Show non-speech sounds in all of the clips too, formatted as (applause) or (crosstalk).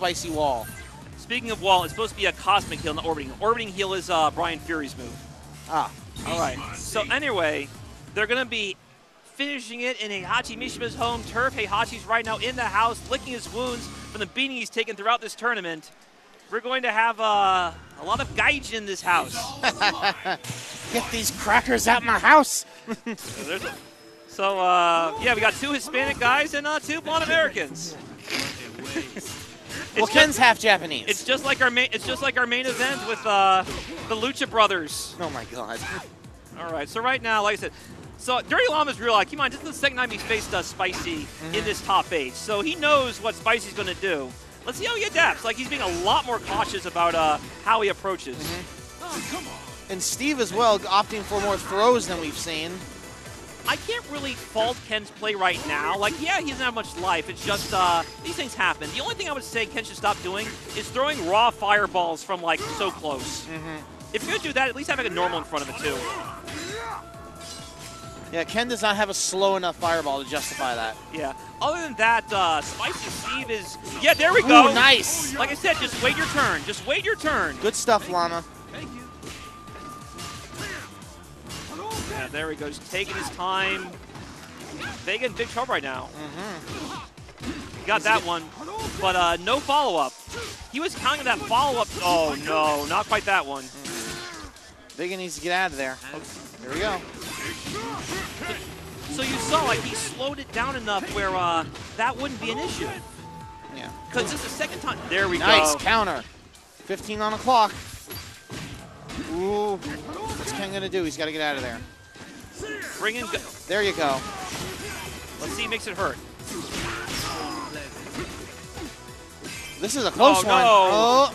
spicy wall. Speaking of wall, it's supposed to be a cosmic heal, not orbiting. Orbiting heal is uh, Brian Fury's move. Ah, All right. So anyway, they're going to be finishing it in Heihachi Mishima's home turf. Heihachi's right now in the house, licking his wounds from the beating he's taken throughout this tournament. We're going to have uh, a lot of gaijin in this house. (laughs) get these crackers out my house. So, (laughs) there's a- so, uh, yeah, we got two Hispanic guys and uh, two blonde Americans. (laughs) well, It's Ken's just, half Japanese. it's just like our main. It's just like our main event with uh, the Lucha Brothers. oh my god. All right, so right now, like I said, so Dirty Llama's real. Keep in mind, this is the second time he's faced us Spicy in this top eight, so he knows what Spicy's going to do. Let's see how he adapts. Like he's being a lot more cautious about uh, how he approaches. And Steve as well, opting for more throws than we've seen. I can't really fault Ken's play right now. Like, yeah, he doesn't have much life. It's just uh, these things happen. The only thing I would say Ken should stop doing is throwing raw fireballs from like so close. If you're gonna do that, at least have like a normal in front of it too. Yeah, Ken does not have a slow enough fireball to justify that. Yeah. Other than that, uh, Spicy Steve is. Yeah, there we go. Ooh, nice. Like I said, just wait your turn. Just wait your turn. Good stuff, Llama. There he goes, taking his time. Vega in big trouble right now. Mm-hmm. He got that one, but uh, no follow-up. He was counting that follow-up. Oh, no, not quite that one. Vega needs to get out of there. There we go. So you saw, like, he slowed it down enough where uh, that wouldn't be an issue. Yeah. Because this is the second time. There we Nice go. Nice counter. 15 on the clock. Ooh. What's Ken gonna do? He's got to get out of there. Bring in. There you go. Let's see, makes it hurt. This is a close Oh, one. no. Oh.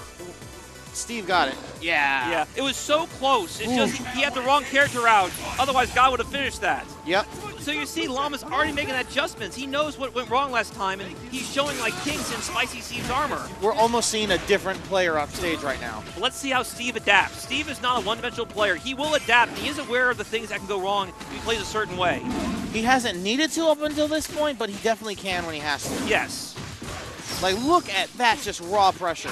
Steve got it. Yeah. Yeah, it was so close. It's Ooh. just he had the wrong character out. Otherwise, God would have finished that. Yep. So you see, Llama's already making adjustments. He knows what went wrong last time, and he's showing like Kings in Spicy Steve's armor. We're almost seeing a different player off stage right now. But let's see how Steve adapts. Steve is not a one-dimensional player. He will adapt. He is aware of the things that can go wrong if he plays a certain way. He hasn't needed to up until this point, but he definitely can when he has to. Yes. Like, look at that, just raw pressure.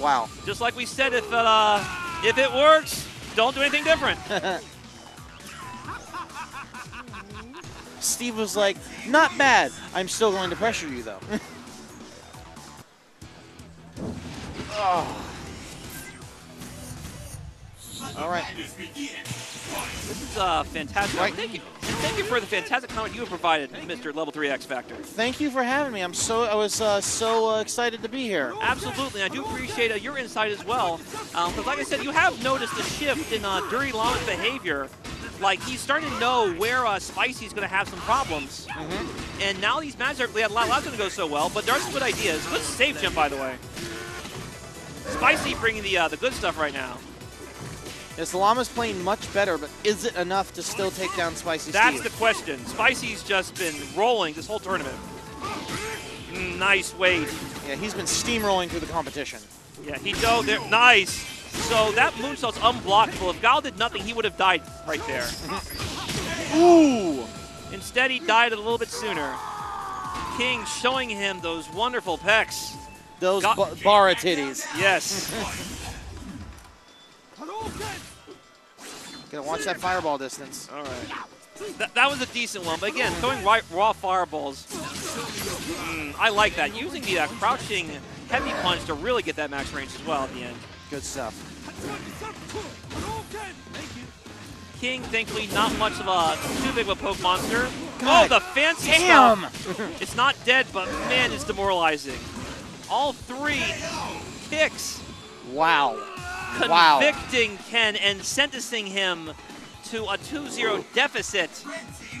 Wow. Just like we said, if uh, if it works, don't do anything different. (laughs) Steve was like, not bad. I'm still going to pressure you, though. (laughs) oh. All right. This is uh, fantastic. Right. Thank you. Thank you for the fantastic comment you have provided, Mr. Level 3 X Factor. Thank you for having me. I'm so I was uh, so uh, excited to be here. Absolutely. I do appreciate uh, your insight as well. Because, like I said, you have noticed a shift in uh, Dirty Llama's behavior. Like, he's starting to know where uh, Spicy's going to have some problems. And now these matches are yeah, Loud's going to go so well, but there are some good ideas. Good save jump, by the way. Spicy bringing the uh, the good stuff right now. Yes, the Llama's playing much better, but is it enough to still take down Spicy That's Steve? the question. Spicy's just been rolling this whole tournament. Mm, nice weight. yeah, he's been steamrolling through the competition. Yeah, he dove there. Nice. So that moonsault's unblockable. If Gal did nothing, he would have died right there. (laughs) Ooh! Instead, he died a little bit sooner. King showing him those wonderful pecs. Those ba- bara titties. Yes. Gonna watch that fireball distance. All right. That, that was a decent one, but again, throwing right, raw fireballs. Mm, I like that. Using the uh, crouching heavy punch to really get that max range as well at the end. Good stuff. King, thankfully, not much of a too big of a poke monster. God oh, the fancy Damn! stuff. (laughs) It's not dead, but man, it's demoralizing. All three kicks Wow. Wow. convicting Ken and sentencing him to a 2-0 deficit.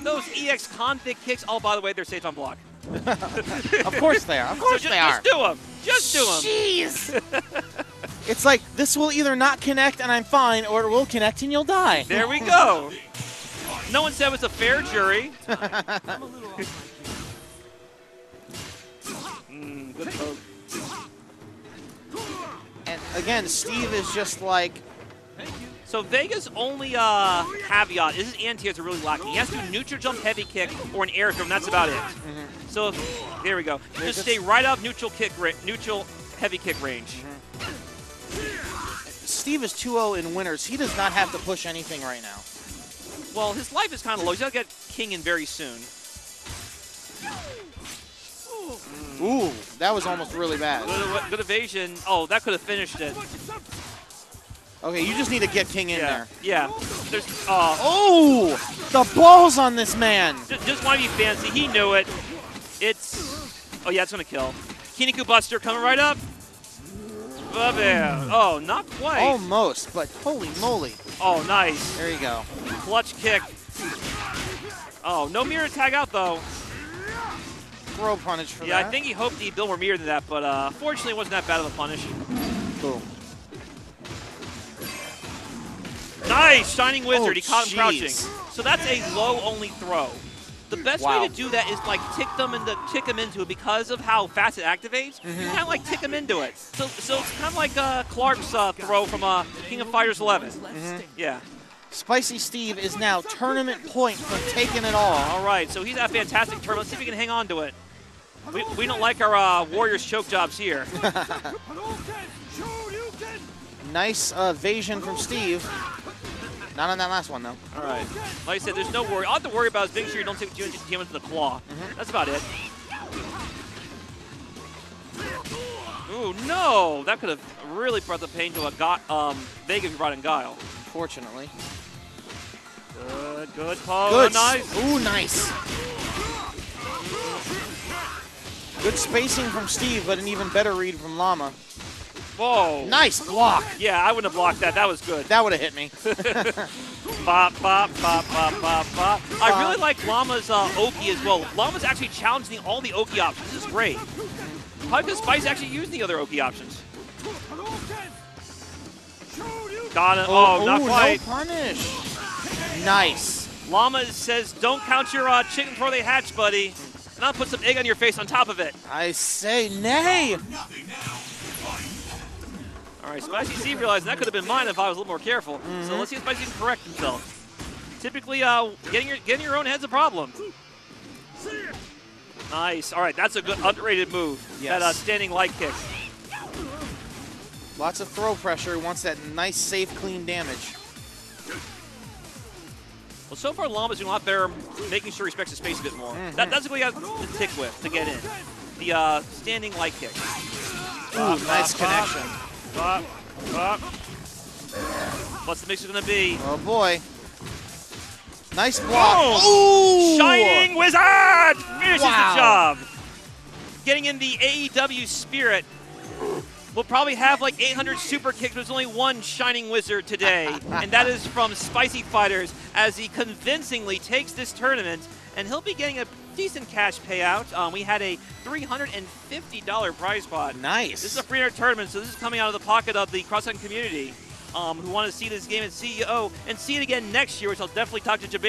Those EX convict kicks, oh, by the way, they're safe on block. (laughs) Of course they are. Of So course just, they are. just do them. Just do them. Jeez! (laughs) it's like this will either not connect and I'm fine, or it will connect and you'll die. There we go. (laughs) No one said it was a fair jury. (laughs) Mm, good poke. And again, Steve is just like, So Vega's only uh, caveat is his anti-airs are really lacking. He has to neutral jump heavy kick or an air throw, and that's about it. So if There we go. There Just stay right up neutral kick, ra- neutral heavy kick range. Steve is 2-0 in winners. He does not have to push anything right now. Well, his life is kind of low. He's got to get king in very soon. Ooh, that was almost really bad. Good, good evasion. Oh, that could have finished it. Okay, you just need to get King in yeah. there. Yeah. There's. Uh, Oh, the balls on this man. just, just want to be fancy. He knew it. It's. Oh yeah, it's gonna kill. Kinniku Buster coming right up. Oh, not quite. Almost, but holy moly. Oh, nice. There you go. Clutch kick. Oh, no meter tag out though. Throw punish for Yeah, that. I think he hoped he'd build more meter than that, but uh, fortunately it wasn't that bad of a punish. Boom. Nice! Shining Wizard. Oh, he caught him crouching. So that's a low only throw. The best Wow. way to do that is like tick them and the tick them into it because of how fast it activates. Mm-hmm. You kind of like tick them into it. So, so it's kind of like uh, Clark's uh, throw from uh, King of Fighters 11. Mm-hmm. Yeah. Spicy Steve is now tournament point from taking it all. All right. So he's at a fantastic turn. Let's see if he can hang on to it. We, we don't like our uh, Warriors choke jobs here. (laughs) Nice uh, evasion from Steve. Not on that last one, though. All right. Like I said, there's no worry. All I have to worry about is making sure you don't take damage to the claw. That's about it. Ooh, no! That could have really brought the pain to a Ga- um, Vega brought in Guile. Fortunately. Good, good pose. Good. nice. Ooh, nice. Good spacing from Steve, but an even better read from Llama. Whoa. Nice block. Yeah, I wouldn't have blocked that. That was good. That would have hit me. (laughs) Bop, bop, bop, bop, bop, bop. I really like Llama's uh, Oki as well. Llama's actually challenging all the Oki options. This is great. Probably because Spice actually used the other Oki options. Got it. Oh, not ooh, quite. no punish. Nice. Llama says, don't count your uh, chicken before they hatch, buddy. And I'll put some egg on your face on top of it. I say nay. All right, Spicy Steve realized that could have been mine if I was a little more careful. So let's see if Spicy can correct himself. Typically, uh, getting your getting your own head's a problem. Nice. All right, that's a good underrated move. Yes. That uh, standing light kick. Lots of throw pressure. Wants that nice, safe, clean damage. Well, so far Llama's doing a lot better making sure he respects his space a bit more. That, that's what you got to tick with to get in. The uh, standing light kick. Ooh, nice bop, bop. connection. Bop, bop. What's the mix going to be? Oh boy. Nice block. Oh! Ooh! Shining Wizard finishes Wow. the job. Getting in the AEW spirit. We'll probably have like 800 super kicks. There's only one Shining Wizard today, (laughs) and that is from Spicy Fighters as he convincingly takes this tournament, and he'll be getting a decent cash payout. Um, we had a $350 prize pot. Nice. This is a free enter tournament, so this is coming out of the pocket of the cross community um, who want to see this game at CEO and see it again next year, which I'll definitely talk to Jabez